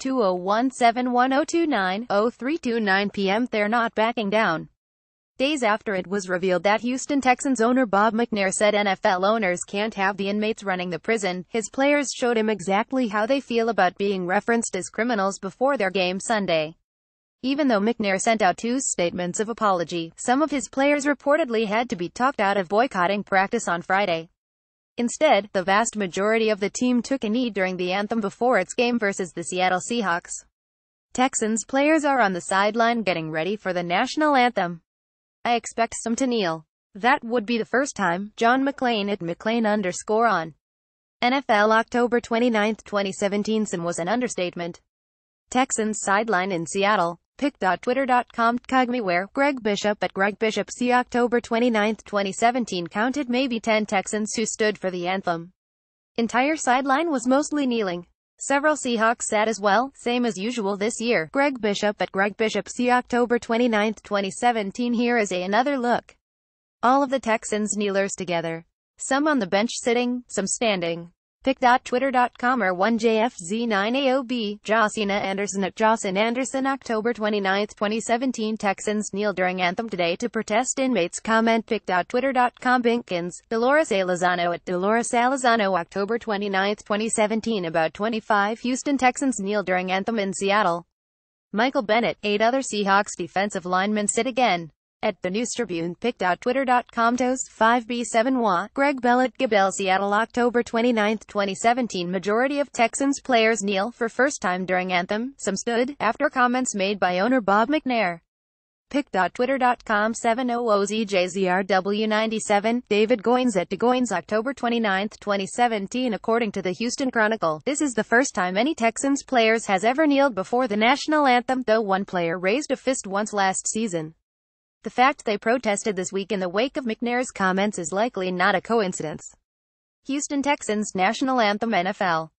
201-71029-0329 p.m. They're not backing down. Days after it was revealed that Houston Texans owner Bob McNair said NFL owners can't have the inmates running the prison, his players showed him exactly how they feel about being referenced as criminals before their game Sunday. Even though McNair sent out two statements of apology, some of his players reportedly had to be talked out of boycotting practice on Friday. Instead, the vast majority of the team took a knee during the anthem before its game versus the Seattle Seahawks. Texans players are on the sideline getting ready for the national anthem. I expect some to kneel. That would be the first time, John McClain at McClain underscore on. NFL October 29, 2017 Some was an understatement. Texans sideline in Seattle. Pic.twitter.com Cogmeware, Greg Bishop at Greg Bishop See October 29, 2017 counted maybe 10 Texans who stood for the anthem. Entire sideline was mostly kneeling. Several Seahawks sat as well, same as usual this year. Greg Bishop at Greg Bishop See October 29, 2017 Here is a another look. All of the Texans kneelers together. Some on the bench sitting, some standing. Pic.twitter.com or 1JFZ9AOB, Josina Anderson at Josina Anderson October 29, 2017 Texans kneel during anthem today to protest inmates. Comment Pic.twitter.com Binkins, Dolores Alazano at Dolores Alazano October 29, 2017 About 25 Houston Texans kneel during anthem in Seattle. Michael Bennett, eight other Seahawks defensive linemen sit again. At the News Tribune, pic.twitter.com Toast 5B7 Wa, Greg Bellet Gabel Seattle October 29, 2017 Majority of Texans players kneel for first time during anthem, some stood, after comments made by owner Bob McNair. pic.twitter.com 700ZJZRW97, David Goins at DeGoins October 29, 2017 According to the Houston Chronicle, this is the first time any Texans players has ever kneeled before the national anthem, though one player raised a fist once last season. The fact they protested this week in the wake of McNair's comments is likely not a coincidence. Houston Texans National Anthem NFL